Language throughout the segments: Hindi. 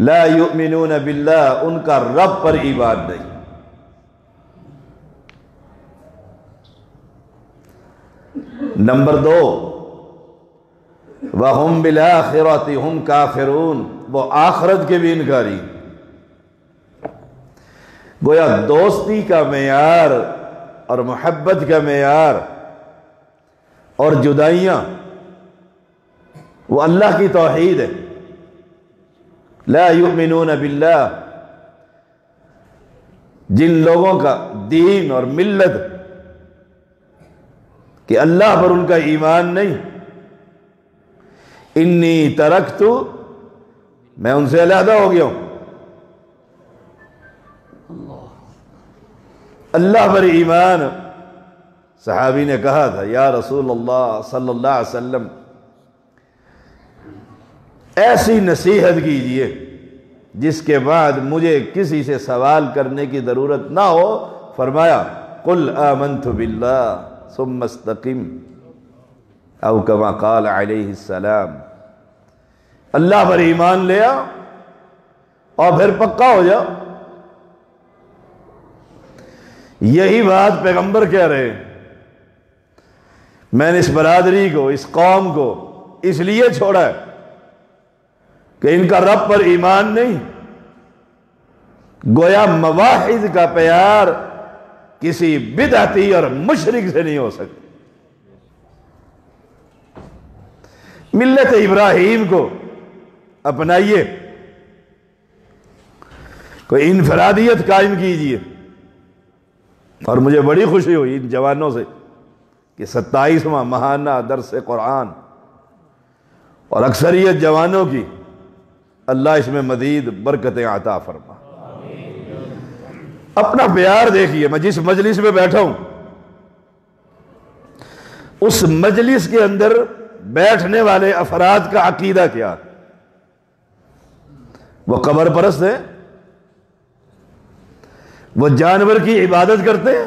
ला युमिनून बिल्ला उनका रब पर ईमान नहीं। नंबर दो वह हम बिलाखिरती हम काफिरून, वो आखरत के भी इनकारी। गोया दोस्ती का मैार और मोहब्बत का मैार और जुदाइयाँ वो अल्लाह की तोहीद है। ला युमिनून बिल्ला जिन लोगों का दीन और मिल्लत कि अल्लाह पर उनका ईमान नहीं, इन्नी तरक तो मैं उनसे अलहदा हो गया हूँ। अल्लाह पर ईमान, सहाबी ने कहा था, या रसूल अल्लाह सल्लल्लाहु अलैहि वसल्लम ऐसी नसीहत कीजिए, जिसके बाद मुझे किसी से सवाल करने की ज़रूरत ना हो। फरमाया, कुल आमन बिल्ला सुमस्तकिम अवकमा काल अल्लाह पर ईमान ले आओ और फिर पक्का हो जाओ। यही बात पैगंबर कह रहे हैं। मैंने इस बरादरी को, इस कौम को इसलिए छोड़ा है कि इनका रब पर ईमान नहीं। गोया मवाहिद का प्यार किसी बिदाती और मुशरक से नहीं हो सकता। मिल्लत इब्राहिम को अपनाइए। कोई इनफरादियत कायम कीजिए। और मुझे बड़ी खुशी हुई इन जवानों से कि सत्ताईसवां महाना दरस कुरान और अक्सरियत जवानों की अल्लाह इसमें मजीद बरकतें आता फरमा। अपना प्यार देखिए, मैं जिस मजलिस में बैठा हूँ, उस मजलिस के अंदर बैठने वाले अफराद का अकीदा क्या? वो कबर परस्त है? वो जानवर की इबादत करते हैं?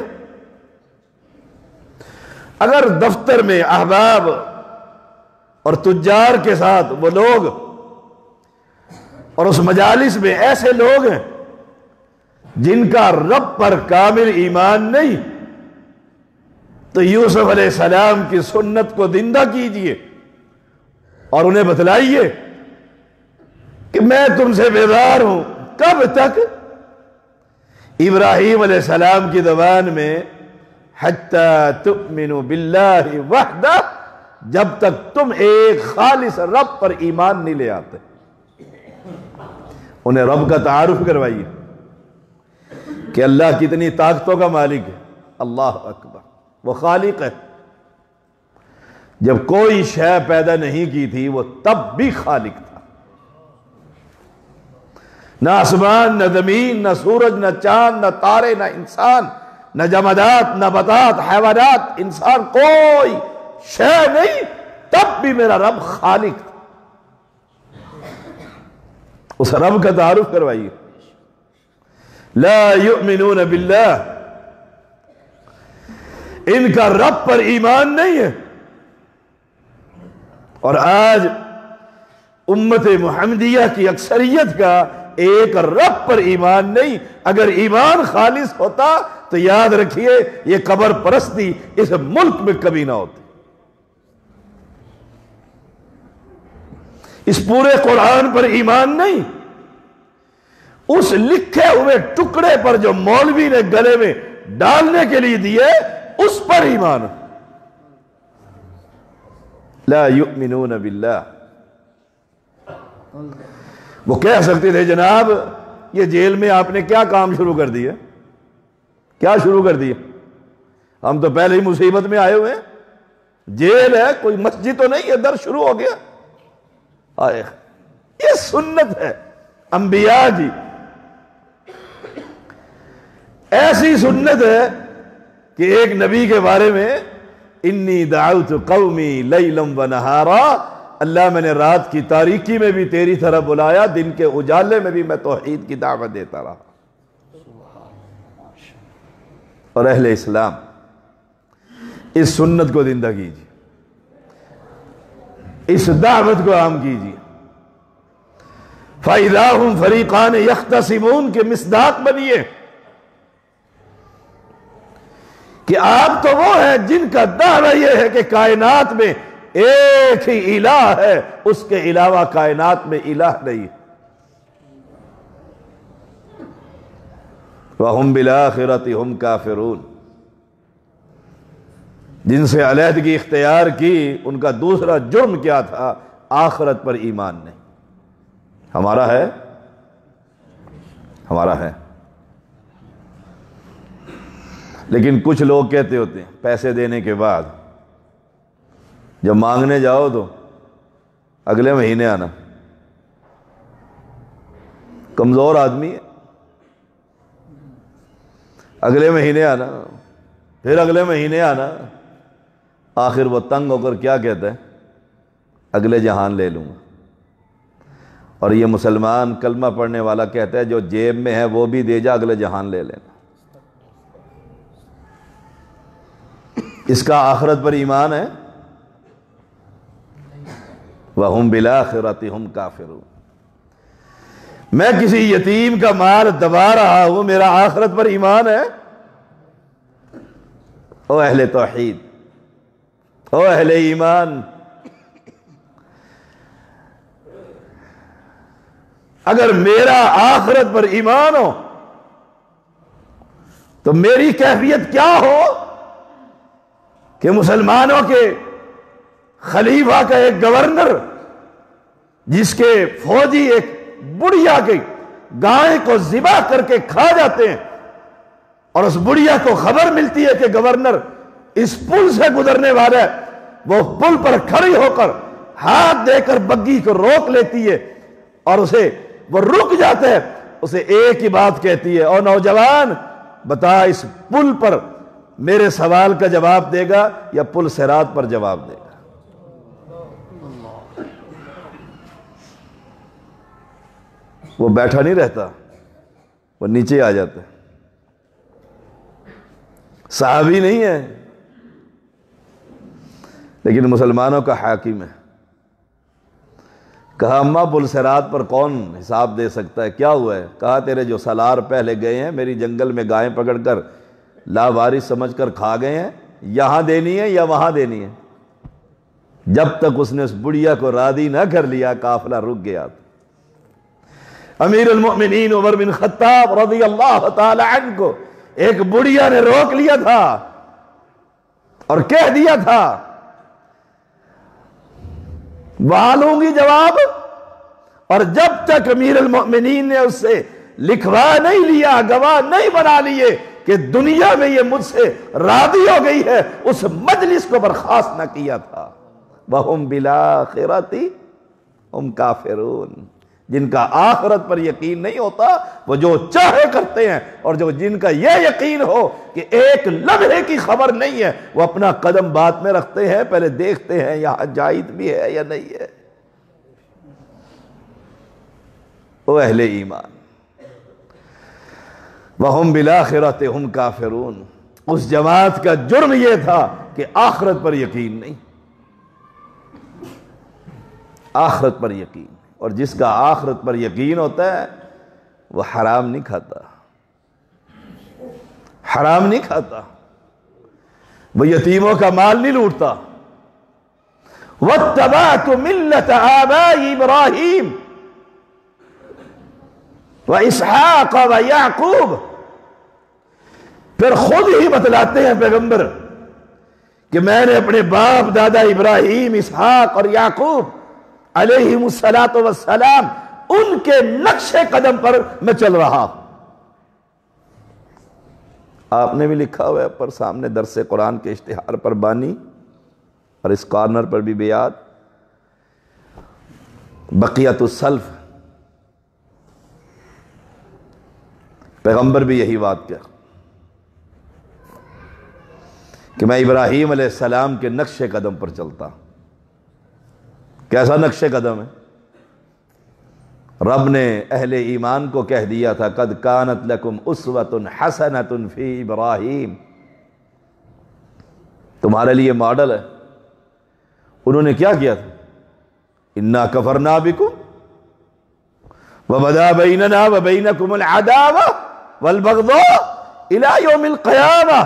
अगर दफ्तर में अहबाब और तुजार के साथ वो लोग और उस मजालिस में ऐसे लोग हैं जिनका रब पर कामिल ईमान नहीं। तो यूसुफ सलाम की सुन्नत को ज़िंदा कीजिए और उन्हें बतलाइए कि मैं तुमसे बेदार हूँ। कब तक? इब्राहिम सलाम की जबान में, हत्ता तुमिनु बिल्लाहि वहदा, जब तक तुम एक खालिश रब पर ईमान नहीं ले आते। उन्हें रब का तारुफ करवाइए कि अल्लाह कितनी ताकतों का मालिक है। अल्लाह अकबर। वो खालिक है। जब कोई शय पैदा नहीं की थी, वो तब भी खालिक था। न आसमान, न ज़मीन, न सूरज, न चाँद, न तारे, न इंसान, न जमादात, न बतात, हैवानात, इंसान कोई शय नहीं, तब भी मेरा रब खालिक था। उस रब का तारुफ करवाइए। ला बिल्ला इनका रब पर ईमान नहीं है। और आज उम्मत मोहम्मदिया की अक्सरियत का एक रब पर ईमान नहीं। अगर ईमान खालिश होता तो याद रखिए, ये कबर परस्ती इस मुल्क में कभी ना होती। इस पूरे कुरान पर ईमान नहीं। उस लिखे हुए टुकड़े पर जो मौलवी ने गले में डालने के लिए दिए, उस पर ईमान। ला युमिनून वो कह सकते थे, जनाब, ये जेल में आपने क्या काम शुरू कर दिया? क्या शुरू कर दिया? हम तो पहले ही मुसीबत में आए हुए हैं। जेल है, कोई मस्जिद तो नहीं है, दर शुरू हो गया। आए। ये सुन्नत है। अंबिया जी। ऐसी सुन्नत है कि एक नबी के बारे में, इन्नी दाऊत कौमी लईलम व नहारा अल्लाह मैंने रात की तारीकी में भी तेरी तरह बुलाया, दिन के उजाले में भी मैं तोहीद की दावत देता रहा। और अहले इस्लाम, इस सुन्नत को ज़िंदा कीजिए। इस दावत को आम कीजिए। फ़ायदा हूँ फरीकान यख्तसिमून, के मिसदाक बनिए। कि आप तो वो है जिनका दावा यह है कि कायनात में एक ही इलाह है, उसके अलावा कायनात में इलाह नहीं वह हम बिलाखिरत हम काफिरून। जिनसे अलहदगी इख्तियार की, उनका दूसरा जुर्म क्या था? आखरत पर ईमान नहीं। हमारा है? हमारा है। लेकिन कुछ लोग कहते होते हैं, पैसे देने के बाद, जब मांगने जाओ तो अगले महीने आना। कमज़ोर आदमी है। अगले महीने आना, फिर अगले महीने आना। आखिर वो तंग होकर क्या कहता है? अगले जहान ले लूँगा। और ये मुसलमान कलमा पढ़ने वाला कहता है, जो जेब में है वो भी दे जा, अगले जहान ले लेना। इसका आखरत पर ईमान है? वह हम बिला बिलाखिरती हम काफिर मैं किसी यतीम का माल दबा रहा हूँ, मेरा आखरत पर ईमान है? ओ अहले तोहीद ओ अहले ईमान। अगर मेरा आखरत पर ईमान हो तो मेरी कैफियत क्या हो कि मुसलमानों के खलीफा का एक गवर्नर, जिसके फौजी एक बुढ़िया के गाय को जिबा करके खा जाते हैं, और उस बुढ़िया को खबर मिलती है कि गवर्नर इस पुल से गुजरने वाला, वो पुल पर खड़ी होकर हाथ देकर बग्गी को रोक लेती है और उसे, वो रुक जाते हैं, उसे एक ही बात कहती है और नौजवान, बता इस पुल पर मेरे सवाल का जवाब देगा या पुल सरात पर जवाब देगा? वो बैठा नहीं रहता, वो नीचे आ जाता साहबी नहीं है। लेकिन मुसलमानों का हाकिम है। कहा, अम्मा पुलसरात पर कौन हिसाब दे सकता है? क्या हुआ है? कहा, तेरे जो सलार पहले गए हैं, मेरी जंगल में गायें पकड़कर लावारिस समझकर खा गए हैं। यहाँ देनी है या वहाँ देनी है? जब तक उसने उस बुढ़िया को रादी ना कर लिया, काफिला रुक गया अमीर उमिन उमर बिन खत्ताब रज़ी अल्लाह को एक बुढ़िया ने रोक लिया था और कह दिया था वहाँ लूँगी जवाब। और जब तक अमीर उमिन ने उससे लिखवा नहीं लिया, गवाह नहीं बना लिए कि दुनिया में ये मुझसे रादी हो गई है, उस मजलिस को बर्खास्त न किया था। वह बिला खिराती हम काफिरून। जिनका आखरत पर यकीन नहीं होता, वो जो चाहे करते हैं, और जो जिनका यह यकीन हो कि एक लम्हे की खबर नहीं है, वो अपना कदम बात में रखते हैं, पहले देखते हैं, यहाँ जायद भी है या नहीं है। वो अहले ईमान वह हम बिलाखिरत हम काफिरून। उस जमात का जुर्म यह था कि आखरत पर यकीन नहीं। आखरत पर यकीन। और जिसका आखरत पर यकीन होता है वह हराम नहीं खाता। हराम नहीं खाता। वह यतीमों का माल नहीं लूटता। वह तबाह तो मिल्लत आबा इब्राहिम। व इसहाक व याकूब। फिर खुद ही बतलाते हैं पैगंबर कि मैंने अपने बाप दादा इब्राहिम, इसहाक और याकूब अलैहिमुस्सलातो वस्सलाम, उनके नक्शे कदम पर मैं चल रहा हूँ। आपने भी लिखा हुआ है, पर सामने दरसे कुरान के इश्तिहार पर बानी, और इस कॉर्नर पर भी बेयाद। बकियातुसल्फ पैगंबर भी यही बात क्या कि मैं इब्राहिम सलाम के नक्शे कदम पर चलता कैसा नक्शे कदम है? रब ने अहले ईमान को कह दिया था, कद कानत लकुम उसवतुन हसनतुन फ़ी इब्राहिम। तुम्हारे लिए मॉडल है। उन्होंने क्या किया था? इन्ना कफर ना बिकुम वह बदा बैनना व बैन कुमल आदावा वल बगदो इलायोमिल कयामा।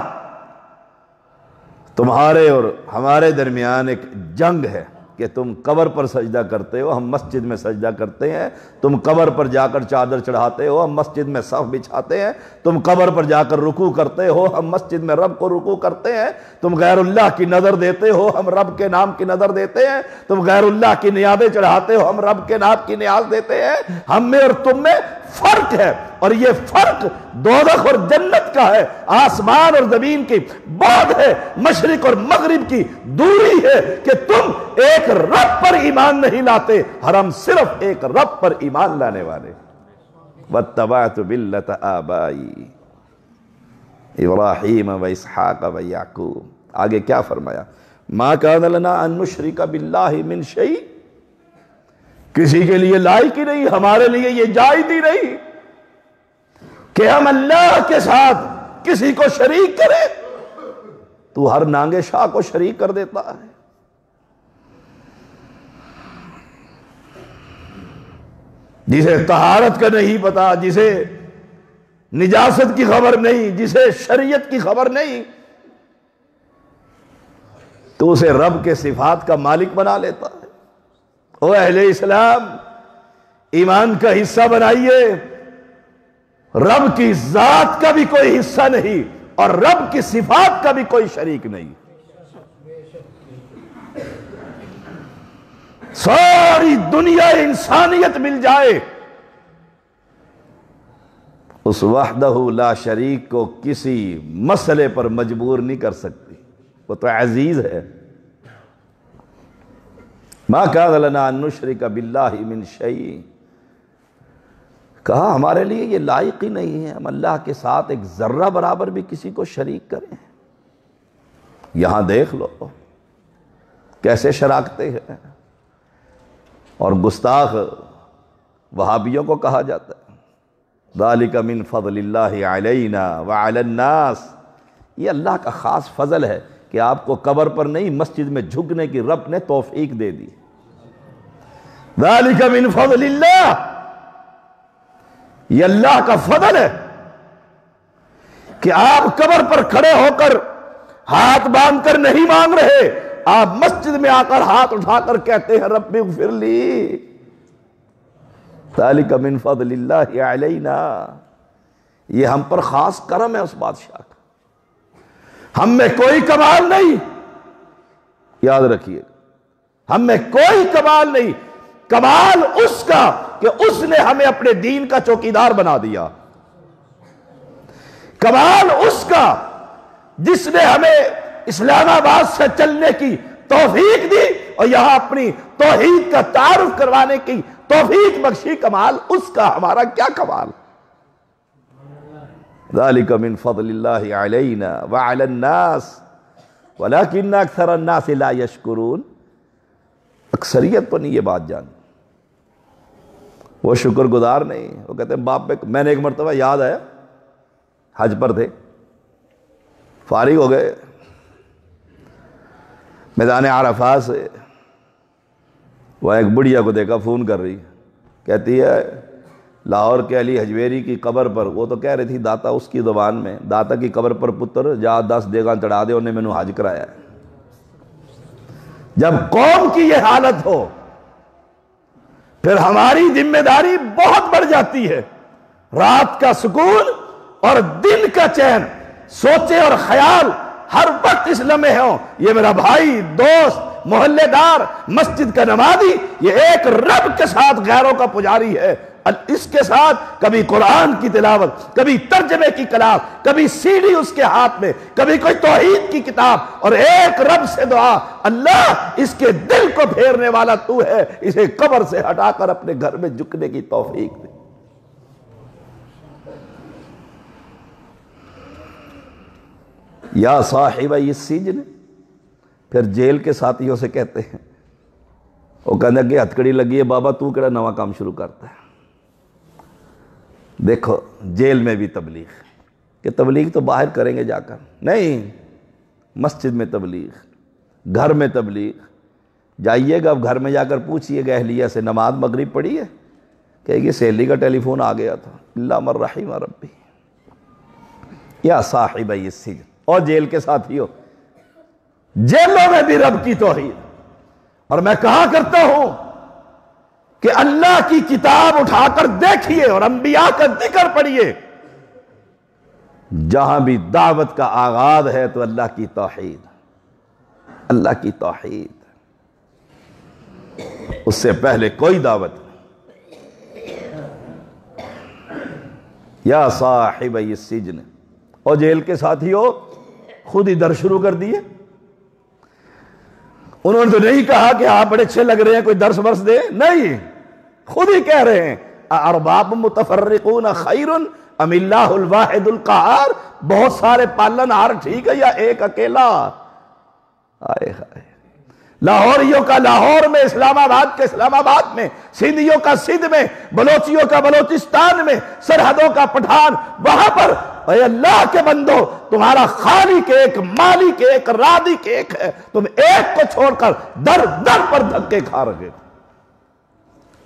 तुम्हारे और हमारे दरमियान एक जंग है। कि तुम कबर पर सजदा करते हो, हम मस्जिद में सजदा करते हैं। तुम कबर पर जाकर चादर चढ़ाते हो, हम मस्जिद में सफ बिछाते हैं। तुम कबर पर जाकर रुकू करते हो, हम मस्जिद में रब को रुकू करते हैं। तुम गैरुल्लाह की नज़र देते हो, हम रब के नाम की नज़र देते हैं। तुम गैरुल्लाह की नियादें चढ़ाते हो, हम रब के नाम की नियाज देते हैं। हम में और तुम में फ़र्क है और ये फ़र्क दोदख और जन्नत का है। आसमान और ज़मीन की बात है, मशरक और मगरब की दूरी है कि तुम एक रब पर ईमान नहीं लाते। हर हम सिर्फ़ एक रब पर ईमान लाने वाले। वतबात बिल्लत आबाई, इब्राहिम व इसहाक व याकूब। आगे क्या फरमाया? माँ का नलना अनुश्री का बिल्ला मिन शई किसी के लिए लायक ही नहीं, हमारे लिए ये जायज़ ही नहीं कि हम अल्लाह के साथ किसी को शरीक करें। तू हर नांगे शाह को शरीक कर देता है। जिसे तहारत का नहीं पता, जिसे निजासत की खबर नहीं, जिसे शरीयत की खबर नहीं तो उसे रब के सिफात का मालिक बना लेता है। ओ अहले इस्लाम, ईमान का हिस्सा बनाइए। रब की जात का भी कोई हिस्सा नहीं और रब की सिफात का भी कोई शरीक नहीं। सारी दुनिया इंसानियत मिल जाए। उस ला शरीक को किसी मसले पर मजबूर नहीं कर सकती। वो तो अज़ीज़ है। माँ का नुशरी का बिल्ला मिन शई कहा, हमारे लिए ये लायक ही नहीं है। हम अल्लाह के साथ एक जर्रा बराबर भी किसी को शरीक करें। यहाँ देख लो, कैसे शराकते हैं। और गुस्ताख वहाबियों को कहा जाता है दालिका मिन फजल्ला वनास ये अल्लाह का ख़ास फजल है। कि आपको कबर पर नहीं, मस्जिद में झुकने की रब ने तोफीक दे दी। मिन फजल्ला ये अल्लाह का फजल है कि आप कबर पर खड़े होकर हाथ बांधकर नहीं मांग रहे। आप मस्जिद में आकर हाथ उठाकर कहते हैं रब्बी फिर ली। तालिक मिन फदलिल्लाह ये हम पर खास करम है उस बादशाह का। हम में कोई कमाल नहीं। याद रखिए, हम में कोई कमाल नहीं। कमाल उसका कि उसने हमें अपने दीन का चौकीदार बना दिया। कमाल उसका जिसने हमें इस्लामाबाद से चलने की तोफीक दी और यहाँ अपनी तोहीद का तारुफ करवाने की तोफीक बख्शी। कमाल उसका, हमारा क्या कमाल? मिन फजल्लाना वलन्नास वलाकिन अक्सर अन्नास ला यशकुरून अक्सरियत तो नहीं ये बात जान वो शुक्रगुजार नहीं वो कहते हैं बाप पे मैंने एक मरतबा याद आया हज पर थे फारिग हो गए मैदान आरफा से वह एक बुढ़िया को देखा फ़ोन कर रही कहती है लाहौर के अली हजवेरी की कबर पर। वो तो कह रही थी, दाता उसकी ज़बान में, दाता की कबर पर पुत्र, जा दस देगा चढ़ा दे, उन्हें मैंने हज कराया जब कौम की यह हालत हो, फिर हमारी ज़िम्मेदारी बहुत बढ़ जाती है। रात का सुकून और दिन का चैन, सोचे और ख्याल हर वक्त इस लम्हे हो। ये मेरा भाई, दोस्त, मोहल्लेदार, मस्जिद का नमाजी, ये एक रब के साथ गैरों का पुजारी है। इसके साथ कभी कुरान की तिलावत, कभी तर्जमे की कलाम, कभी सीढ़ी उसके हाथ में, कभी कोई तोहीद की किताब और एक रब से दुआ, अल्लाह इसके दिल को फेरने वाला तू है, इसे कब्र से हटाकर अपने घर में झुकने की तोफीक दे। या साहिब इस सीज़न फिर जेल के साथियों से कहते हैं, वो कहते कि हथकड़ी लगी है, बाबा तू कड़ा नवा काम शुरू करता है? देखो, जेल में भी तबलीग। कि तबलीग तो बाहर करेंगे जाकर। नहीं, मस्जिद में तबलीग, घर में तबलीग। जाइएगा, अब घर में जाकर पूछिएगा, अहलिया से नमाज़ मगरिब पढ़ी है? कहेगी, सहेली का टेलीफोन आ गया था। अल्लाह मर रही रबी या साहिब सिजन और जेल के साथ ही जेलों में भी रब की तोहीद। और मैं कहा करता हूँ कि अल्लाह की किताब उठाकर देखिए और अंबिया का ज़िक्र पढ़िए। जहाँ भी दावत का आगाज़ है तो अल्लाह की तोहीद। अल्लाह की तोहीद। उससे पहले कोई दावत या साहिब सिजन। और जेल के साथ ही हो खुद दर शुरू कर दिए। उन्होंने तो नहीं कहा कि आप बड़े अच्छे लग रहे हैं, कोई दर्श वर्ष दे। नहीं। खुद ही कह रहे हैं, अरबाब मुतफरकून खैरुन अमिल्लाहिदुल कहार। बहुत सारे पालन हार ठीक है या एक अकेला? आए हाय। लाहौरियों का लाहौर में, इस्लामाबाद के इस्लामाबाद में, सिंधियों का सिंध में, बलोचियों का बलोचिस्तान में, सरहदों का पठान, वहाँ पर अल्लाह के बंदो, तुम्हारा खाली के एक, मालिक एक रादी के एक है। तुम एक को छोड़कर दर दर पर धक्के खा रहे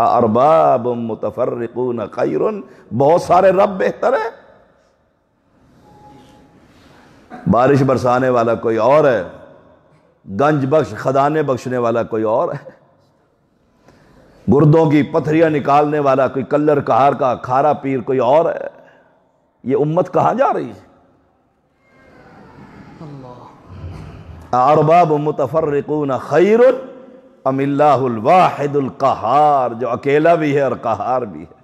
अरबाब मुतफरकून खैरुन, बहुत सारे रब बेहतर है। बारिश बरसाने वाला कोई और है, गंज बख्श, खदाने बख्शने वाला कोई और है। गुर्दों की पथरियाँ निकालने वाला कोई कल्लर, कहार का खारा पीर कोई और है। ये उम्मत कहाँ जा रही है? अरबाब मुतफरकून खैर अमिल्लाहिदुल कहार, जो अकेला भी है और कहार भी है।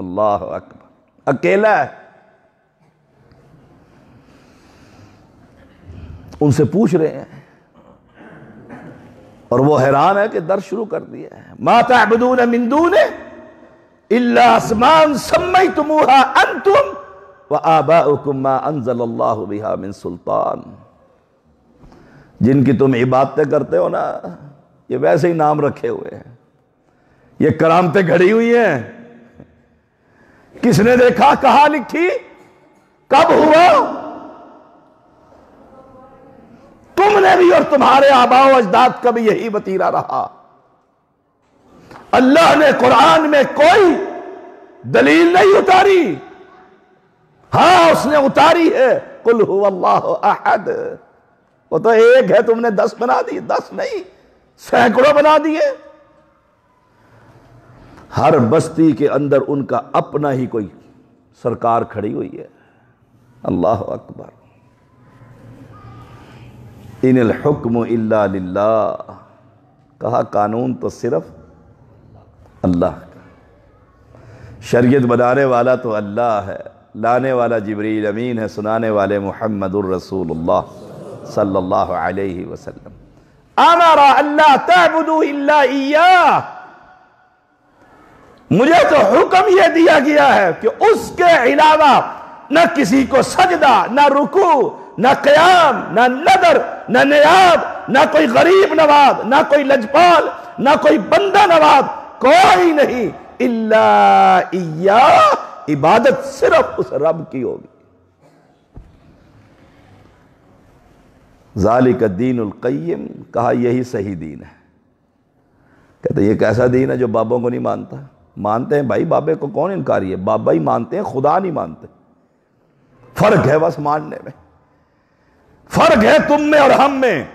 अल्लाह अकबर। अकेला है। उनसे पूछ रहे हैं। और वो हैरान है कि दर शुरू कर दिया है। माता अबदून मिंदू ने आसमान सम्मई तुमुहा अंतुम। बिहा मिन सुल्तान जिनकी तुम इबादतें करते हो ना, ये वैसे ही नाम रखे हुए हैं। ये करामतें घड़ी हुई हैं। किसने देखा? कहा लिखी कब हुआ? तुमने भी और तुम्हारे आबाओ अजदाद का भी यही वतीरा रहा। अल्लाह ने कुरान में कोई दलील नहीं उतारी। हाँ, उसने उतारी है। कुल अल्लाह अहद। वो तो एक है, तुमने दस बना दी दस नहीं, सैकड़ों बना दिए। हर बस्ती के अंदर उनका अपना ही कोई सरकार खड़ी हुई है। अल्लाह अकबर। इन हुक्म इल्ला कहा, कानून तो सिर्फ़ अल्लाह का। शरीयत बनाने वाला तो अल्लाह है। लाने वाला जबरील अमीन है, सुनाने वाले मोहम्मद रसूलुल्लाह वसल्लम। तबुदू मुझे तो हुक्म यह दिया गया है कि उसके अलावा न किसी को सजदा, न रुकू, न क्याम, न नदर, न नयाब, न कोई गरीब नवाब, न कोई लजपाल, न कोई बंदा नवाब, कोई नहीं, इल्ला इबादत सिर्फ़ उस रब की होगी। जालिक दीन उलकैम कहा यही सही दीन है। कहते ये कैसा दीन है जो बाबों को नहीं मानता। मानते हैं भाई, बाबे को कौन इनकारी है बाबा ही मानते हैं, खुदा नहीं मानते। फ़र्क है बस मानने में। फ़र्क है तुम में और हम में।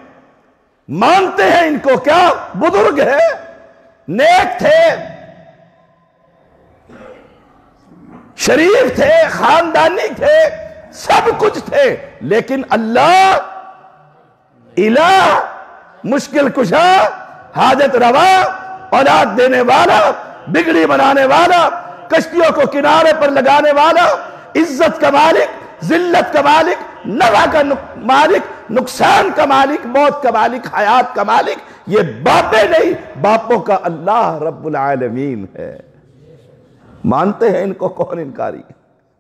मानते हैं इनको, क्या बुज़ुर्ग है? नेक थे शरीफ थे खानदानी थे सब कुछ थे लेकिन अल्लाह इला मुश्किल कुशा हाजत रवा औलाद देने वाला बिगड़ी बनाने वाला कश्तियों को किनारे पर लगाने वाला इज़्ज़त का मालिक जिल्लत का मालिक नवा का नुक, मालिक नुकसान का मालिक मौत का मालिक हयात का मालिक ये बापे नहीं बापों का अल्लाह रब्बुल आलमीन है। मानते हैं इनको कौन इनकारी?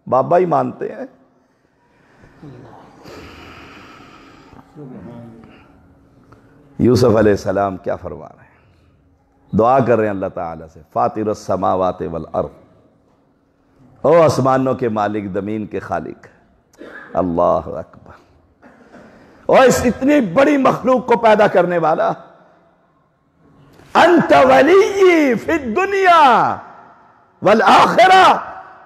बाबा ही मानते हैं। यूसुफ सलाम क्या फरमा रहे हैं? दुआ कर रहे हैं अल्लाह ताला से फातिर समावात वल अर्फ ओ आसमानों के मालिक, ज़मीन के खालिक। अल्लाह अकबर। और इस इतनी बड़ी मखलूक को पैदा करने वाला, अंत वली फिर दुनिया। वल आखिरा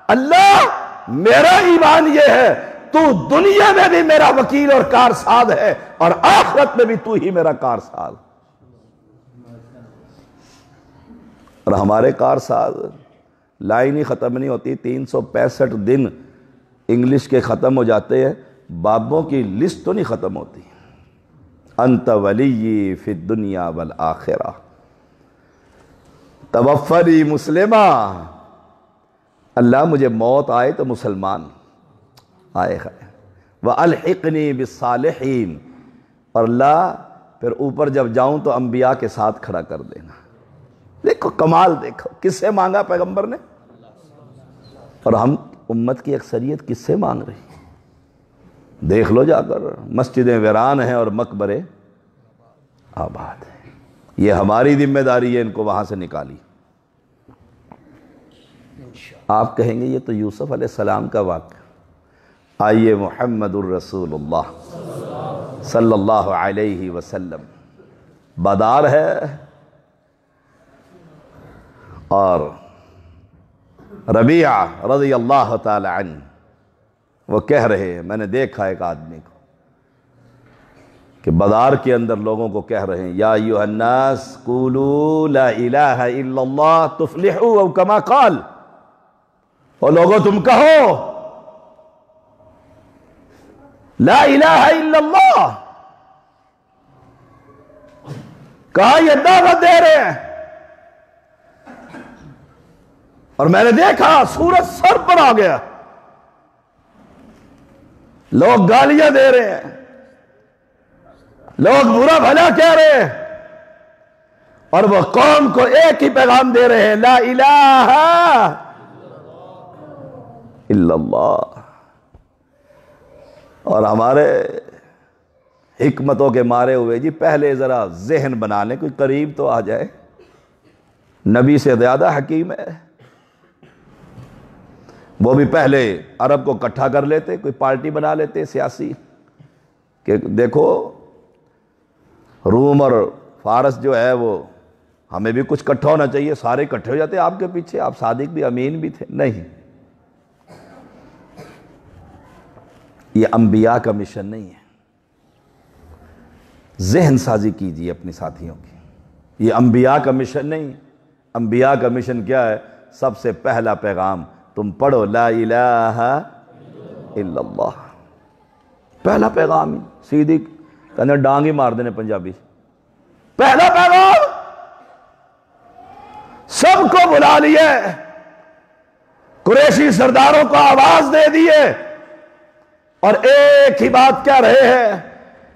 अल्लाह, मेरा ईमान यह है, तू दुनिया में भी मेरा वकील और कारसाद है, और आखिरत में भी तू ही मेरा कारसाद। और हमारे कारसाद, लाइन ही ख़त्म नहीं होती, तीन सौ पैंसठ दिन इंग्लिश के ख़त्म हो जाते हैं, बाबों की लिस्ट तो नहीं ख़त्म होती। अंत वली फिर दुनिया वल आखिरा तवफ़री मुस्लिमा अल्लाह मुझे मौत आए तो मुसलमान आए है व अलहिकनी बिसालहीन और अल्लाह, फिर ऊपर जब जाऊँ तो अम्बिया के साथ खड़ा कर देना। देखो, कमाल देखो, किससे मांगा पैगंबर ने? और हम, उम्मत की अक्सरियत किससे मांग रही देख लो जाकर, मस्जिदें वीरान हैं और मकबरे आबाद हैं। ये हमारी ज़िम्मेदारी है इनको वहाँ से निकाली। आप कहेंगे, ये तो यूसुफ सलाम का वाक्य। आइए मोहम्मद रसूलुल्लाह सल्लल्लाहु अलैहि वसल्लम। बादार है और रबिया रज़ी अल्लाह तन वो कह रहे हैं, मैंने देखा एक आदमी को कि बाज़ार के अंदर लोगों को कह रहे हैं, या युहन्नास कुलू ला इलाहा इल्लल्लाह तुफलिहू कमा काल। और लोगों, तुम कहो, ला इलाहा इल्लल्लाह। कहा, ये दावत दे रहे हैं। और मैंने देखा, सूरज सर पर आ गया। लोग गालियाँ दे रहे हैं। लोग बुरा भला कह रहे हैं। और वह कौम को एक ही पैगाम दे रहे हैं, ला इलाहा इल्लल्लाह। और हमारे हिकमतों के मारे हुए जी, पहले ज़रा जहन बना लें, कोई करीब तो आ जाए। नबी से ज़्यादा हकीम है। वो भी पहले अरब को इकट्ठा कर लेते, कोई पार्टी बना लेते सियासी। कि देखो, रूम और फारस जो है वो, हमें भी कुछ इकट्ठा होना चाहिए, सारे इकट्ठे हो जाते आपके पीछे, आप सादिक भी, अमीन भी थे, नहीं। ये अंबिया का मिशन नहीं है। जहन साजी कीजिए अपने साथियों की। ये अंबिया का मिशन नहीं अंबिया का मिशन क्या है? सबसे पहला पैगाम, तुम पढ़ो, ला इलाहा इल्लल्लाह। पहला पैगाम सीधी कहने, डांग ही मार देने पंजाबी। पहला पैगाम, सबको बुला लिए। कुरेशी सरदारों को आवाज़ दे दिए। और एक ही बात कह रहे हैं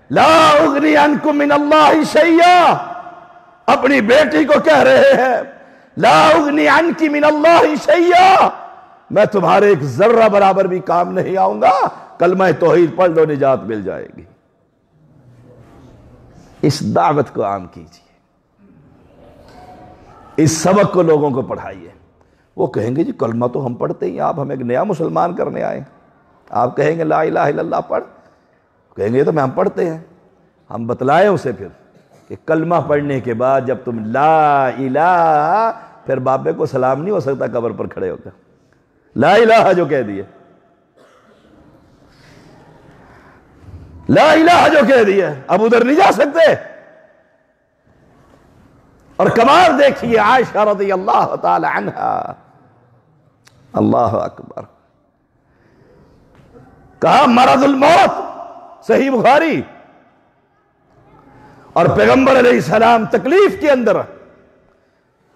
लाउगनी अनकुमिन अल्लाह शैया अपनी बेटी को कह रहे हैं लाउगनी अनकी मिन अल्लाह शैया मैं तुम्हारे एक जर्रा बराबर भी काम नहीं आऊँगा, कल मैं तोहीद पढ़ लो, निजात मिल जाएगी। इस दावत को आम कीजिए। इस सबक को लोगों को पढ़ाइए। वो कहेंगे, जी, कलमा तो हम पढ़ते ही आप हम एक नया मुसलमान करने आए आप कहेंगे, ला इला पढ़। कहेंगे तो मैं हम पढ़ते हैं। हम बतलाएँ उसे फिर कि कलमा पढ़ने के बाद जब तुम ला इला फिर बाबे को सलाम नहीं हो सकता, कबर पर खड़े होकर। ला इलाहा जो कह दिए। ला इलाहा जो कह दिए। अब उधर नहीं जा सकते। और कमाल देखिए, आयशा रदी अल्लाह तहा अल्लाह अकबर। कहा, मरदुल मौत, सही बुखारी। और पैगंबर सलाम तकलीफ़ के अंदर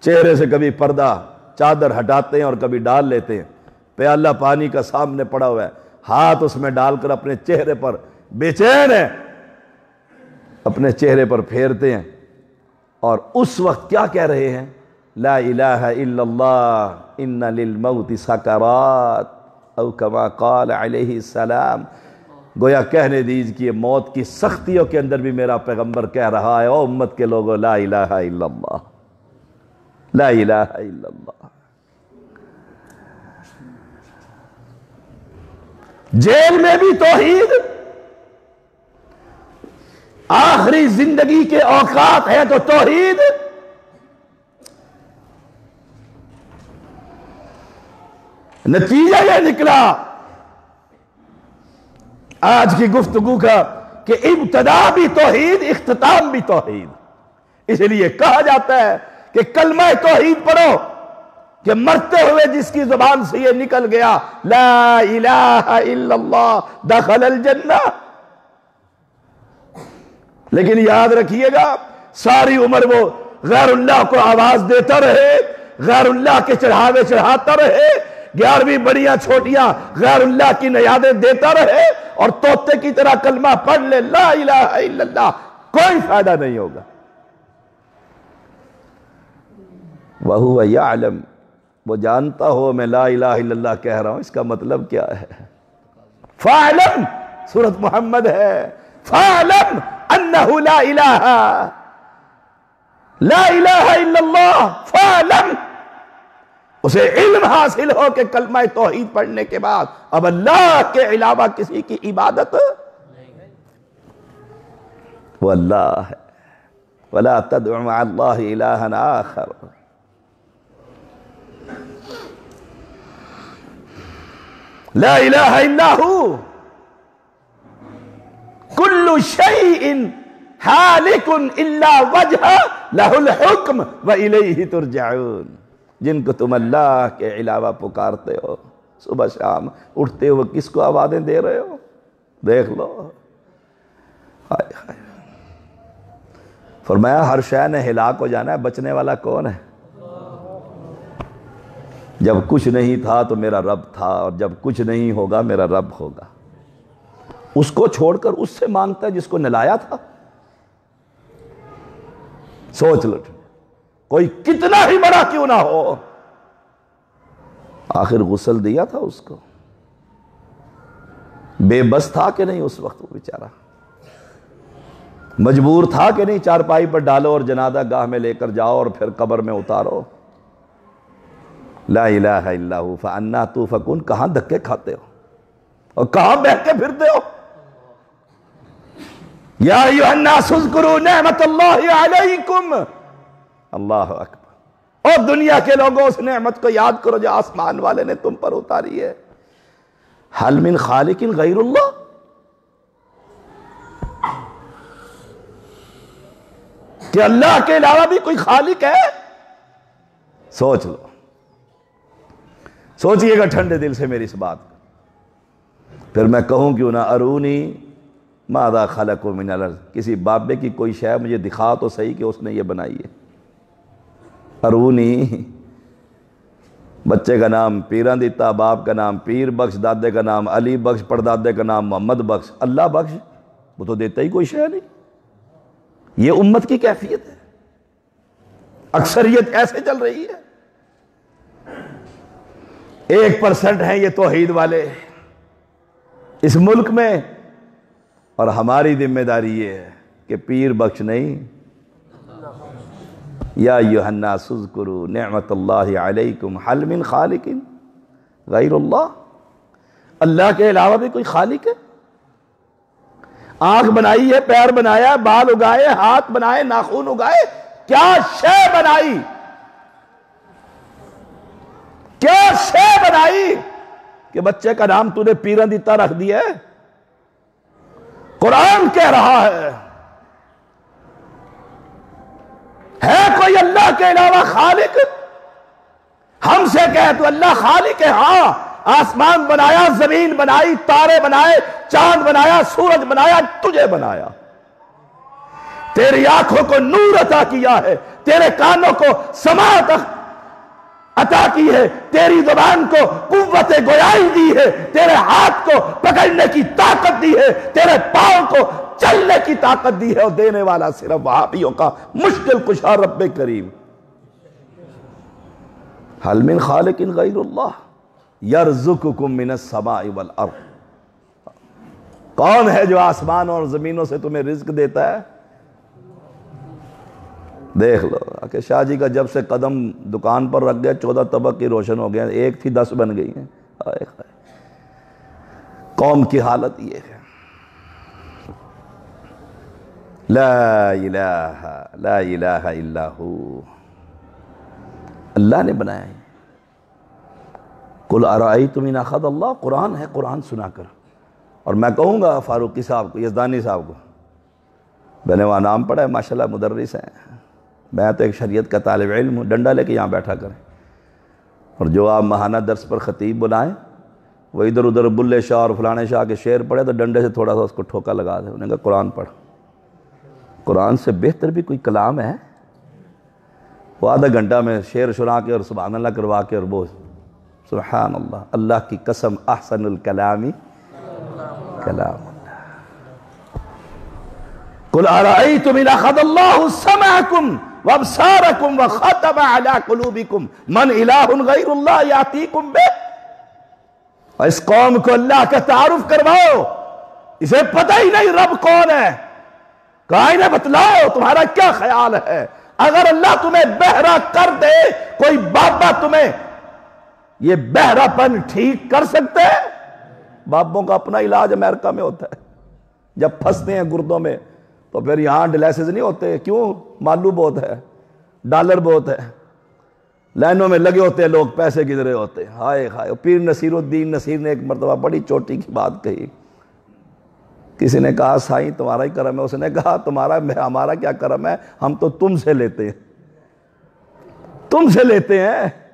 चेहरे से कभी पर्दा, चादर हटाते हैं और कभी डाल लेते हैं। प्याला पानी का सामने पड़ा हुआ है। हाथ उसमें डालकर अपने चेहरे पर, बेचैन है, अपने चेहरे पर फेरते हैं। और उस वक्त क्या कह रहे हैं? ला इलाहा इल्लल्लाह, इन्ना लिल मौत सकरात। कमा काल सलाम। गोया कहने दीजिए मौत की सख्तियों के अंदर भी मेरा पैगंबर कह रहा है, ओ उम्मत के लोगों, ला इलाहा इल्लल्लाह, ला इलाहा इल्लल्लाह। जेल में भी तोहीद, आखिरी ज़िंदगी के औकात है तो तोहीद। नतीजा यह निकला। आज की गुफ्तगु का कि इब्तदा भी तोहीद इख्ताम भी तोहीद। इसलिए कहा जाता है कि कलमा तोहीद पढ़ो कि मरते हुए जिसकी ज़ुबान से यह निकल गया, ला इलाहा इल्लल्लाह दखल जन्ना। लेकिन याद रखिएगा, सारी उम्र वो गैरुल्लाह को आवाज़ देता रहे, गैरुल्लाह के चढ़ावे चढ़ाता रहे ग्यारहवीं बड़िया छोटियाँ गैरुल्लाह की नयादें देता रहे और तोते की तरह कलमा पढ़ ले, ला इल्लल्लाह। कोई फ़ायदा नहीं होगा। वहु आलम वो जानता हो मैं ला इल्लल्लाह कह रहा हूँ, इसका मतलब क्या है? फालम, सूरत मोहम्मद है। फालम, अन्नहु ला इलाहा। ला इलाहा फालम। उसे इल्म हासिल हो के कलमा तोहीद पढ़ने के बाद, अब अल्लाह के अलावा किसी की इबादत वो अल्लाह है। वला तदल्लाह इलाहन आखर। ला इलाहा इल्लाहु कुल्लु शैइन हालिकुन इल्ला वजह, लहुल हुक्म व इलैहि तुरजाउन जिनको तुम अल्लाह के अलावा पुकारते हो। सुबह शाम उठते हुए किसको आवाज़ें दे रहे हो? देख लो। हाय हाय। फरमाया, हर शय ने हिलाक हो जाना है, बचने वाला कौन है? जब कुछ नहीं था तो मेरा रब था, और जब कुछ नहीं होगा, मेरा रब होगा। उसको छोड़कर उससे माँगता है जिसको नलाया था। सोच लो कोई कितना ही बड़ा क्यों ना हो। आखिर गुसल दिया था उसको। बेबस था कि नहीं उस वक्त वो बेचारा? मजबूर था कि नहीं चारपाई पर डालो और जनादा गाह में लेकर जाओ और फिर कब्र में उतारो? ला फन्ना तू फकुन कहाँ धक्के खाते हो? और कहाँ बह के फिरते हो? या अल्लाह अकबर। और दुनिया के लोगों उस नेमत को याद करो जो आसमान वाले ने तुम पर उतारी है। हलमिन खालिकिन गैरुल्लाह। कि अल्लाह के अलावा भी कोई खालिक है? सोच लो। सोचिएगा ठंडे दिल से मेरी इस बात फिर मैं कहूँ क्यों ना, अरूनी मादा खालक मिनल किसी बाबे की कोई शय मुझे दिखा तो सही कि उसने ये बनाई है। अरूनी। बच्चे का नाम पीरा दिता बाप का नाम पीर बख्श, दादे का नाम अली बख्श, परदादे का नाम मोहम्मद बख्श। अल्लाह बख्श, वो तो देता ही कोई शय नहीं। ये उम्मत की कैफियत है। अक्सरियत ऐसे चल रही है। एक परसेंट है ये तोहीद वाले। इस मुल्क में और हमारी ज़िम्मेदारी ये है कि पीर बख्श नहीं या युहन्ना सुजकुरु नमतुम हलमिन खालिकिन गैरुल्लाह अल्लाह के अलावा भी कोई खालिक है आँख बनाई है पैर बनाया बाल उगाए हाथ बनाए नाखून उगाए क्या शय बनाई क्या शय बनाई कि बच्चे का नाम तूने पीरंदिता रख दिया है कुरान कह रहा है है कोई अल्लाह के अलावा खालिक? हमसे कहे तो अल्लाह खालिक है, हाँ। आसमान बनाया, ज़मीन बनाई, तारे बनाए, चाँद बनाया, सूरज बनाया, तुझे बनाया। तेरी आँखों को नूर अता किया है, तेरे कानों को समात अता की है, तेरी ज़ुबान को कुत गोयाई दी है, तेरे हाथ को पकड़ने की ताकत दी है, तेरे पाँव को चलने की ताकत दी है और देने वाला सिर्फ़ वहाबियों का मुश्किल कुशा रब करीम। हलमिन खालिकिन गैरुल्लाह यरजुकुम मिन समाई वल अर्द। कौन है जो आसमान और जमीनों से तुम्हें रिज्क देता है? देख लो कि शाह जी का जब से कदम दुकान पर रख गया, चौदह तबक की रोशन हो गया, एक थी दस बन गई है। कौम की हालत ये है। ला अल्लाह ने बनाया है कुल आरई तुम नाखद अल्लाह कुरान है कुरान सुना कर और मैं कहूँगा, फारूकी साहब को, यजदानी साहब को, मैंने वहाँ नाम पढ़ा है, माशाल्लाह मुदर्रिस हैं। मैं तो एक शरीयत का तालब इल्म हूँ, डंडा लेके यहाँ बैठा करें। और जो आप महाना दर्स पर ख़तीब बुलाएँ वो इधर उधर बुल्ले शाह और फलाने शाह के शेर पढ़े तो डंडे से थोड़ा सा उसको ठोका लगा दें। उन्होंने कहा, कुरान पढ़। कुरान से बेहतर भी कोई कलाम है? वो आधा घंटा में शेर शुरा के और सुबह अल्लाह करवा के और वो सुबहान अल्लाह अल्लाह की कसम अहसन कलामी। कलाम कुल आरई तुम इलाखदल्लाकुम वबसारकुम व खतम अला कुलूबिकुम। मन इलाहुन गैरुल्लाह यातीकुम बे। इस कौम को अल्लाह का तारुफ करवाओ। इसे पता ही नहीं रब कौन है। कहा ना बतलाओ, तुम्हारा क्या ख्याल है? अगर अल्लाह तुम्हें बहरा कर दे, कोई बाबा तुम्हें ये बहरापन ठीक कर सकते हैं? बाबों का अपना इलाज अमेरिका में होता है। जब फंसते हैं गुर्दों में तो फिर यहाँ डिलाइसिस नहीं होते। क्यों? मालू बहुत है डॉलर बहुत है। लाइनों में लगे होते हैं लोग, पैसे किधरे होते हैं। हाय हाय, पीर नसीरुद्दीन नसीर ने एक मरतबा, बड़ी चोटी की बात कही। किसी ने कहा साई तुम्हारा ही कर्म है। उसने कहा तुम्हारा मैं हमारा क्या कर्म है? हम तो तुमसे लेते हैं। तुमसे लेते हैं।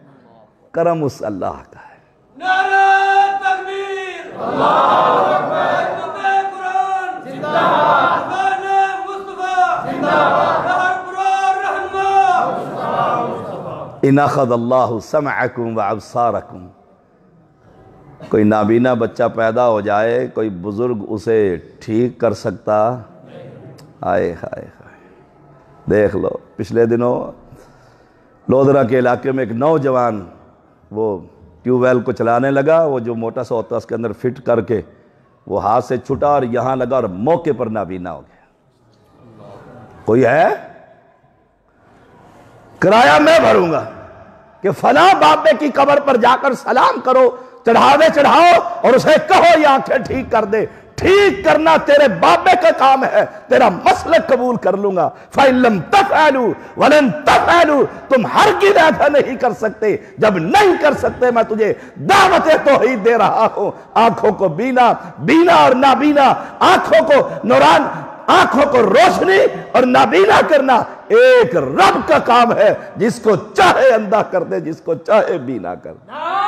कर्म उस अल्लाह का है। इनाखद अल्लाह समकुम व अबसारकुम। कोई नाबीना बच्चा पैदा हो जाए, कोई बुज़ुर्ग उसे ठीक कर सकता। आए हाय हाय। देख लो, पिछले दिनों लोधरा के इलाके में एक नौजवान, वो ट्यूबवेल को चलाने लगा, वो जो मोटा सा होता उसके अंदर फिट करके वो हाथ से छुटा और यहाँ लगा और मौके पर नाबीना हो गया। कोई है? किराया मैं भरूँगा कि फला बाबे की कबर पर जाकर सलाम करो चढ़ावे चढ़ाओ और उसे कहो, ये आँखें ठीक कर दे। ठीक करना तेरे बाबे का काम है, तेरा मसल कबूल कर लूँगा। फाइलम तफैलू, वलन तफैलू, तुम हर की ऐसा नहीं कर सकते। जब नहीं कर सकते, मैं तुझे दावतें तो ही दे रहा हूँ। आँखों को बीना बीना और नाबीना, आँखों को नौरान, आँखों को रोशनी और नाबीना करना एक रब का काम है, जिसको चाहे अंधा कर दे, जिसको चाहे बीना कर कुल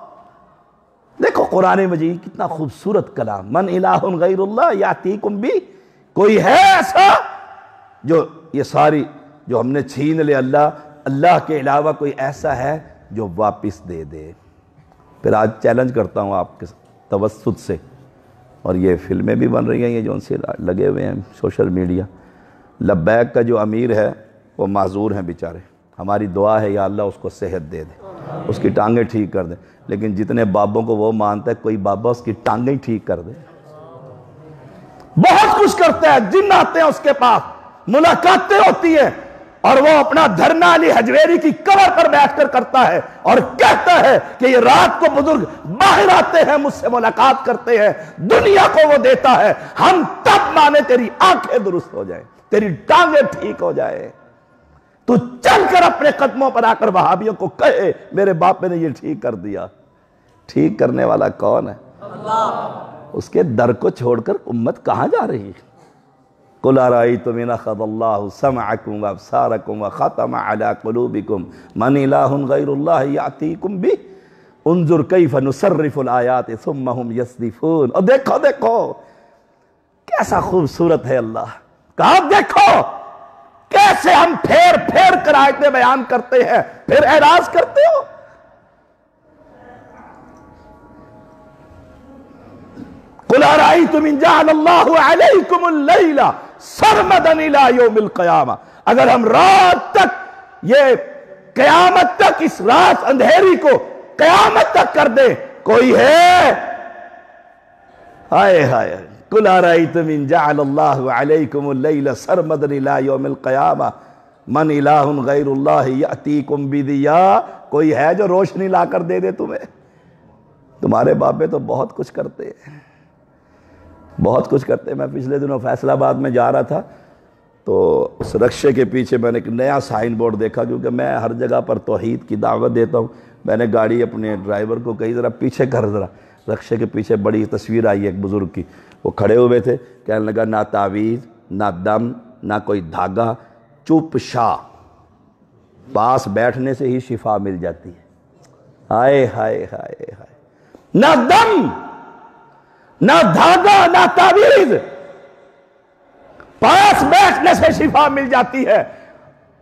देखो, कुरान मजीद कितना खूबसूरत कलाम। मन इलाहुन गैरुल्लाह यातीकुम भी कोई है ऐसा जो ये सारी जो हमने छीन ले अल्लाह अल्लाह के अलावा कोई ऐसा है जो वापस दे दे। फिर आज चैलेंज करता हूँ आपके तवसत से। और ये फ़िल्में भी बन रही हैं, ये जो उनसे लगे हुए हैं सोशल मीडिया। लब्बैक का जो अमीर है, वो माजूर हैं बेचारे। हमारी दुआ है, या अल्लाह उसको सेहत दे दे, उसकी टांगें ठीक कर दे। लेकिन जितने बाबों को वो मानता है, कोई बाबा उसकी टांगें ठीक कर दे। बहुत कुछ करता है, जिन आते हैं उसके पास, मुलाकातें होती है, और वो अपना धरना अली हजवेरी की कबर पर बैठकर करता है और कहता है कि ये रात को बुज़ुर्ग बाहर आते हैं, मुझसे मुलाकात करते हैं, दुनिया को वो देता है। हम तब माने तेरी आँखें दुरुस्त हो जाए, तेरी टांगे ठीक हो जाए। तू चलकर अपने कदमों पर आकर वहाबियों को कहे मेरे बाप ने ये ठीक कर दिया। ठीक करने वाला कौन है? उसके दर को छोड़कर उम्मत कहाँ जा रही है? कुलाराई तुमिन खदल्लाहु समअकुम व अबसारकुम व खतम अला कुलूबिकुम मन इलाहुन गैरुल्लाह यातीकुम बि। उन्जुर कैफ नुसर्रिफुल आयात सुम्मा हुम यसदिफून। और देखो देखो कैसा खूबसूरत है अल्लाह। कहा देखो? कैसे हम फेर फेर कर आयते बयान करते हैं? फिर एराज करते हो? कुलाराई तुम इंजाकुमल्ला सरमदनीला योमिल कयामा। अगर हम रात तक ये कयामत तक इस रात अंधेरी को कयामत तक कर दे, कोई है? हाय हाय। मन इलाहुन गैरुल्लाह यतीकुम बिदिया कोई है जो रोशनी लाकर दे दे तुम्हें? तुम्हारे बाबे तो बहुत कुछ करते हैं। बहुत कुछ करते मैं पिछले दिनों फैसलाबाद में जा रहा था तो उस रक्शे के पीछे मैंने एक नया साइन बोर्ड देखा, क्योंकि मैं हर जगह पर तोहहीद की दावत देता हूँ। मैंने गाड़ी अपने ड्राइवर को कही, ज़रा पीछे कर, ज़रा। रक्शे के पीछे बड़ी तस्वीर आई एक बुज़ुर्ग की। वो खड़े हुए थे, कहने लगा, ना तावीज़, ना दम, ना कोई धागा, चुप शाह पास बैठने से ही शिफा मिल जाती है। हाय हाय हाय हाय। ना दम, ना धागा, ना तावीज़। पास बैठने से शिफा मिल जाती है।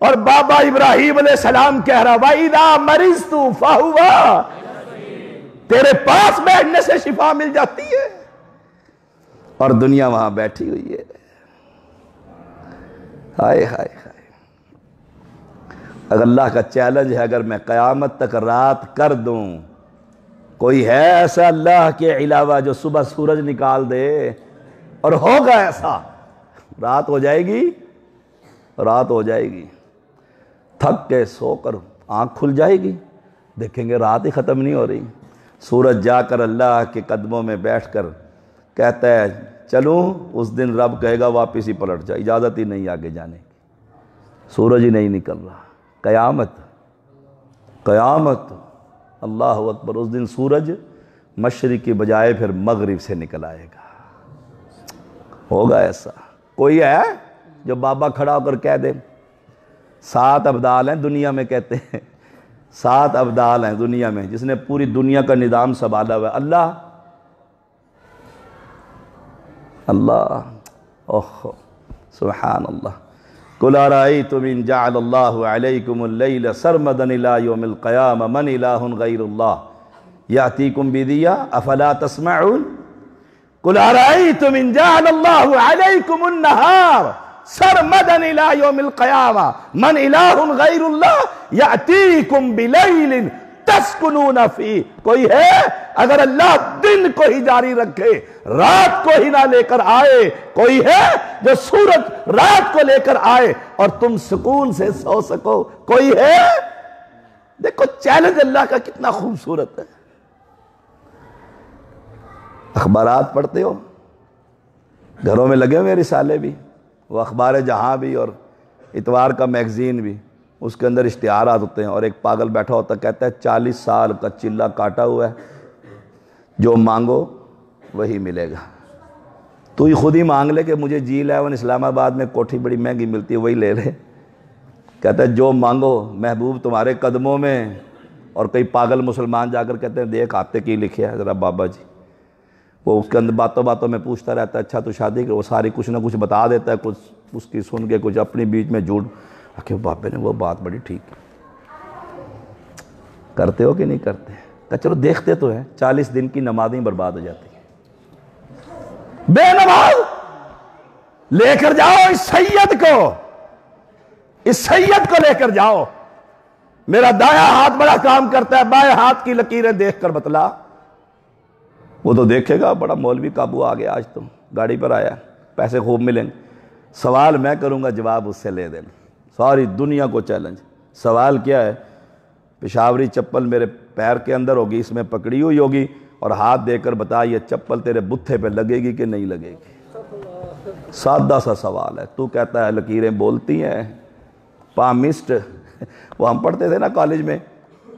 और बाबा इब्राहिम सलाम कह रहा वाईदा मरीज़ तू फाहुआ तेरे पास बैठने से शिफा मिल जाती है। और दुनिया वहाँ बैठी हुई है। हाय हाय हाय। अगर अल्लाह का चैलेंज है, अगर मैं कयामत तक रात कर दूँ, कोई है ऐसा अल्लाह के अलावा जो सुबह सूरज निकाल दे? और होगा ऐसा? रात हो जाएगी, रात हो जाएगी। थक के सोकर आँख खुल जाएगी। देखेंगे रात ही ख़त्म नहीं हो रही। सूरज जाकर अल्लाह के कदमों में बैठकर कहता है, चलूँ, उस दिन रब कहेगा, वापस ही पलट जा, इजाज़त ही नहीं आगे जाने की। सूरज ही नहीं निकल रहा। क़यामत क़यामत, अल्लाह अकबर, उस दिन सूरज मशरक़ की बजाय फिर मगरिब से निकल आएगा। होगा ऐसा। कोई है जो बाबा खड़ा होकर कह दे, सात अबदाल हैं दुनिया में, कहते हैं। सात अबदाल हैं दुनिया में, जिसने पूरी दुनिया का निज़ाम संभाला हुआ अल्लाह अल्लाह ओह सुबहान अल्लाह कुलाराई तुम इन जाकुमल सरमदनक़याम मन गैरुल्लाह यातीकुम बिदिया अफला तस्माउन कुलाराई तुम इन जाकुमन्नहार सरमदन क़यामा मन इलाहुन गैरुल्लाह यातीकुम बिलैलिन तस्कुनून फ़ी। कोई है? अगर अल्लाह दिन को ही जारी रखे, रात को ही ना लेकर आए, कोई है जो सूरज रात को लेकर आए और तुम सुकून से सो सको? कोई है? देखो चैलेंज अल्लाह का कितना खूबसूरत है। अखबार पढ़ते हो? घरों में लगे हुए रिसाले भी, वो अखबार जहाँ भी और इतवार का मैगज़ीन भी। उसके अंदर इश्तहार होते हैं और एक पागल बैठा होता कहता है, चालीस साल का चिल्ला काटा हुआ है, जो मांगो वही मिलेगा। तू ही खुद ही मांग ले कि मुझे जी इलेवन इस्लामाबाद में कोठी बड़ी महँगी मिलती है, वही ले ले। कहता है, जो मांगो, महबूब तुम्हारे कदमों में। और कई पागल मुसलमान जाकर कहते हैं, देख आते की लिखे है, ज़रा बाबा जी। वो उसके अंदर बातों बातों में पूछता रहता है अच्छा तो शादी कर? वो सारी कुछ ना कुछ बता देता है, कुछ उसकी सुन के, कुछ अपनी बीच में झूठ आखिर बाबे ने वो बात बड़ी ठीक करते हो कि नहीं करते? कहा, चलो देखते तो है, चालीस दिन की नमाजें बर्बाद हो जाती है। बेनमाज! लेकर जाओ इस सैयद को। इस सैयद को लेकर जाओ। मेरा दाया हाथ बड़ा काम करता है, बाएँ हाथ की लकीरें देखकर बतला। वो तो देखेगा, बड़ा मौलवी काबू आ गया आज तुम। गाड़ी पर आया, पैसे खूब मिलेंगे। सवाल मैं करूँगा, जवाब उससे ले देना। सारी दुनिया को चैलेंज सवाल क्या है? पेशावरी चप्पल मेरे पैर के अंदर होगी, इसमें पकड़ी हुई होगी और हाथ देकर बता, ये चप्पल तेरे बुत्थे पे लगेगी कि नहीं लगेगी? सादा सा सवाल है। तू कहता है, लकीरें बोलती हैं। पामिस्ट, वो हम पढ़ते थे ना कॉलेज में।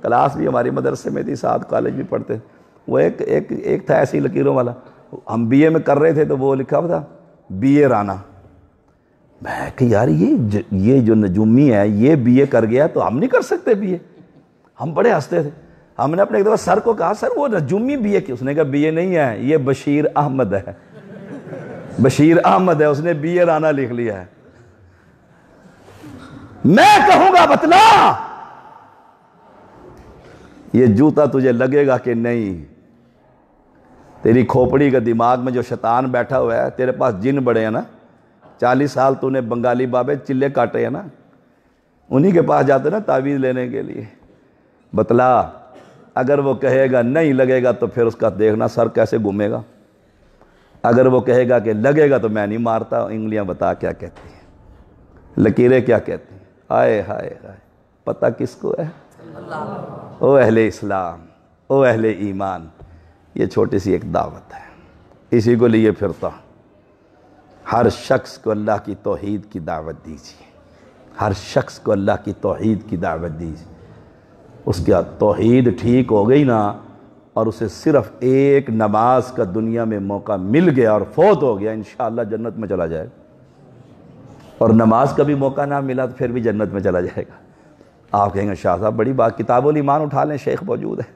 क्लास भी हमारी मदरसे में थी, साथ कॉलेज भी पढ़ते। वो एक एक एक था ऐसी लकीरों वाला। हम बीए में कर रहे थे तो वो लिखा हुआ था बीए राना मैं कि यार, ये ये जो नजूमी है, ये बीए कर गया तो हम नहीं कर सकते बीए हम बड़े हँसते थे। हमने अपने एक दफ़ा सर को कहा, सर, वो नजूमी बीए की उसने कहा बीए नहीं है, ये बशीर अहमद है। बशीर अहमद है, उसने बीए राना लिख लिया है। मैं कहूँगा, बतला, ये जूता तुझे लगेगा कि नहीं। तेरी खोपड़ी के दिमाग में जो शैतान बैठा हुआ है, तेरे पास जिन बड़े हैं ना चालीस साल तूने बंगाली बाबे चिल्ले काटे हैं ना? उन्हीं के पास जाते ना तावीज़ लेने के लिए। बतला, अगर वो कहेगा नहीं लगेगा तो फिर उसका देखना सर कैसे घूमेगा। अगर वो कहेगा कि लगेगा तो मैं नहीं मारता, उंगलियाँ बता क्या कहती हैं। लकीरें क्या कहती हैं? आए हाय हाय। पता किसको है? ओ अहले इस्लाम, ओ अहले ईमान, ये छोटी सी एक दावत है। इसी को लिए फिरता हर शख्स को अल्लाह की तोहीद की दावत दीजिए। हर शख्स को अल्लाह की तोहीद की दावत दीजिए। उसके तोहीद ठीक हो गई ना, और उसे सिर्फ़ एक नमाज़ का दुनिया में मौका मिल गया और फौत हो गया इन जन्नत में चला जाएगा। और नमाज़ का भी मौका ना मिला तो फिर भी जन्नत में चला जाएगा। आप कहेंगे, शाह साहब, बड़ी बात, किताबुल ईमान उठा लें, शेख मौजूद है।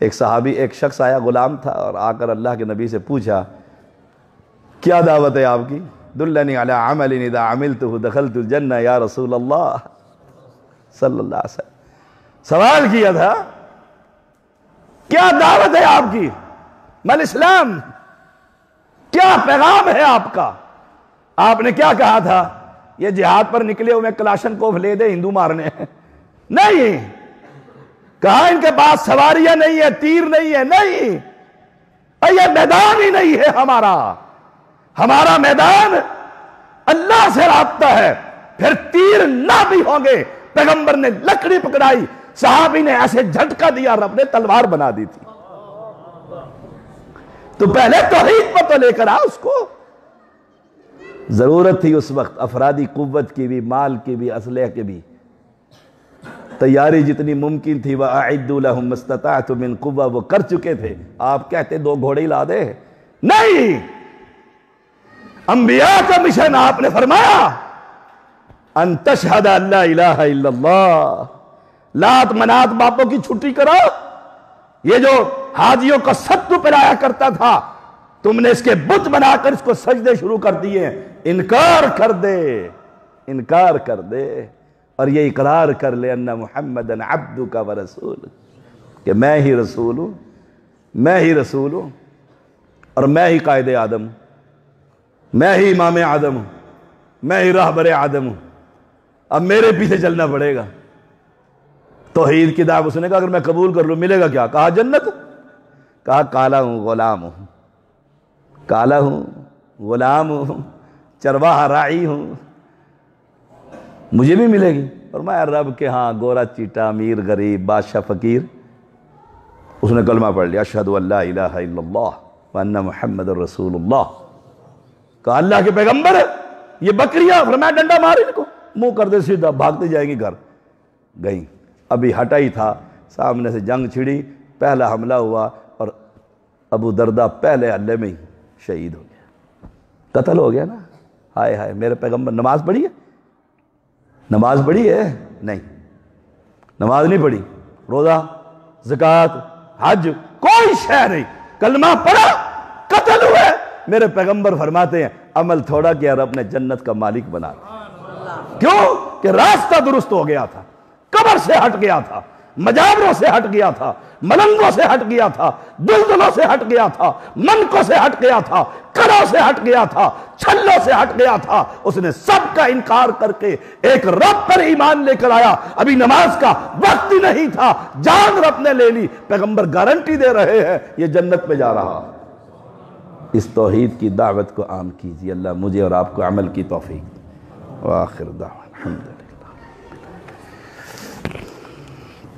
एक सहाबी, एक शख्स आया, गुलाम था, और आकर अल्लाह के नबी से पूछा क्या दावत है आपकी? दुल्लनी अला अमल निदा अमिल तो दखल तुलजन्ना या रसूल अल्लाह वसल्लम। सवाल किया था, क्या दावत है आपकी? मल इस्लाम, क्या पैगाम है आपका? आपने क्या कहा था? ये जिहाद पर निकले हुए कलाशन को ले दे, हिंदू मारने। नहीं। कहा इनके पास सवारियाँ नहीं है, तीर नहीं है, नहीं। ये मैदान ही नहीं है हमारा। हमारा मैदान अल्लाह से राबता है। फिर तीर ना भी होंगे। पैगंबर ने लकड़ी पकड़ाई। साहबी ने ऐसे झटका दिया, रब ने तलवार बना दी थी। तो पहले तो पर तो लेकर आ उसको। ज़रूरत थी उस वक्त अफराधी कुत की भी, माल की भी, असलह की भी। तैयारी जितनी मुमकिन थी, वह आदुल्मस्ता तो मिन कुबा वो कर चुके थे। आप कहते दो घोड़े ला दे। नहीं! अंबिया का मिशन आपने फरमाया अल्लाह लात मनात बापों की छुट्टी करो। ये जो हाजियों का सत्व पिलाया करता था, तुमने इसके बुत बनाकर इसको सजदे शुरू कर दिए। इनकार कर दे, इनकार कर दे और ये इकरार कर ले, अन्ना मोहम्मद अब्दू का व रसूल। कि मैं ही रसूल हूँ, मैं ही रसूल हूँ और मैं ही कायदे आदम हूँ। मैं ही इमाम आदम हूँ। मैं ही राहबर आदम हूँ। अब मेरे पीछे चलना पड़ेगा। तोहीद की दाव उसने कहा, अगर मैं कबूल कर लूँ, मिलेगा क्या? कहा, जन्नत कहा, काला हूँ, गुलाम हूँ। काला हूँ, गुलाम हूँ, चरवाहा राई हूँ। मुझे भी मिलेगी। और मैं रब के हाँ गोरा चीटा, अमीर, गरीब, बादशाह, फ़कीर। उसने कलमा पढ़ लिया, अशहद वन्ना मोहम्मद रसूलुल्लाह। कहा, अल्लाह के पैगंबर, ये बकरियाँ फरमाया डंडा मार इनको। मुँह कर दे, सीधा भागते जाएँगी घर। गई। अभी हटा ही था, सामने से जंग छिड़ी, पहला हमला हुआ और अबू दरदा पहले हल्ले में ही शहीद हो गया। कत्ल हो गया ना? हाय हाय, मेरे पैगंबर, नमाज़ पढ़ी है? नमाज़ पढ़ी है? नहीं। नमाज़ नहीं पढ़ी। रोज़ा, जक़ात, हज, कोई शह नहीं। कलमा पढ़ा मेरे पैगंबर फरमाते हैं, अमल थोड़ा किया, रब ने जन्नत का मालिक बना क्यों? कि रास्ता दुरुस्त हो गया था, कबर से हट गया था मजावरों से हट गया था, मलंगों से हट गया था दुलदलों से हट गया था, मनकों से हट गया था करों से हट गया था, छल्लों से हट गया था। उसने सबका इनकार करके एक रब पर ईमान लेकर आया। अभी नमाज़ का वक्त ही नहीं था, जान रब ने ले ली। पैगंबर गारंटी दे रहे हैं, ये जन्नत में जा रहा। इस तोहीद की दावत को आम कीजिए। अल्लाह मुझे और आपको अमल की तोफ़ी आखिर दावा।